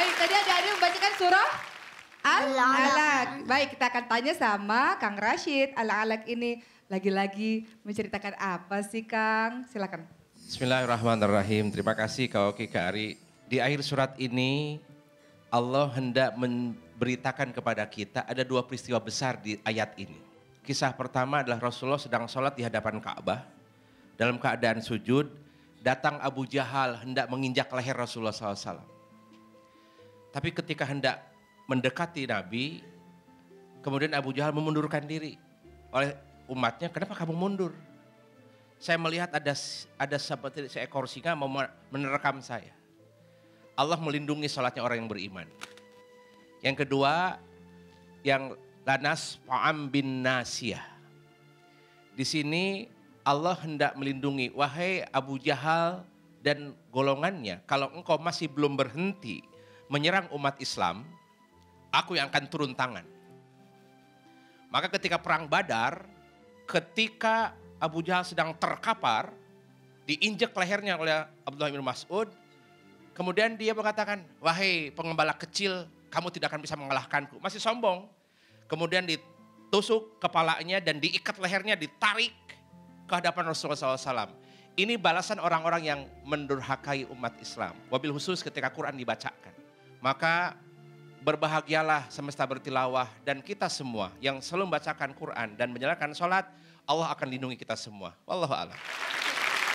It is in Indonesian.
Baik, tadi ada ada membacakan surah Al-Alaq. Al-Alaq. Baik, kita akan tanya sama Kang Rashid. Al-Alaq ini lagi-lagi menceritakan apa sih Kang? Silakan. Bismillahirrahmanirrahim. Terima kasih Kak Oki Kak Ari. Di akhir surat ini Allah hendak memberitakan kepada kita ada dua peristiwa besar di ayat ini. Kisah pertama adalah Rasulullah sedang sholat di hadapan Ka'bah. Dalam keadaan sujud, datang Abu Jahal hendak menginjak leher Rasulullah SAW. Tapi ketika hendak mendekati Nabi, kemudian Abu Jahal memundurkan diri oleh umatnya. Kenapa kamu mundur? Saya melihat ada ada seperti seekor singa mau menerkam saya. Allah melindungi sholatnya orang yang beriman. Yang kedua, yang lanas fa'am bin nasiyah. Di sini Allah hendak melindungi, wahai Abu Jahal dan golongannya, kalau engkau masih belum berhenti menyerang umat Islam, aku yang akan turun tangan. Maka ketika perang Badar, ketika Abu Jahal sedang terkapar, diinjek lehernya oleh Abdullah bin Mas'ud, kemudian dia mengatakan, wahai pengembala kecil, kamu tidak akan bisa mengalahkanku. Masih sombong. Kemudian ditusuk kepalanya dan diikat lehernya, ditarik ke hadapan Rasulullah SAW. Ini balasan orang-orang yang mendurhakai umat Islam. Wabil khusus ketika Quran dibacakan. Maka berbahagialah semesta bertilawah dan kita semua yang selalu membacakan Quran dan menjalankan sholat, Allah akan lindungi kita semua. Wallahu a'lam.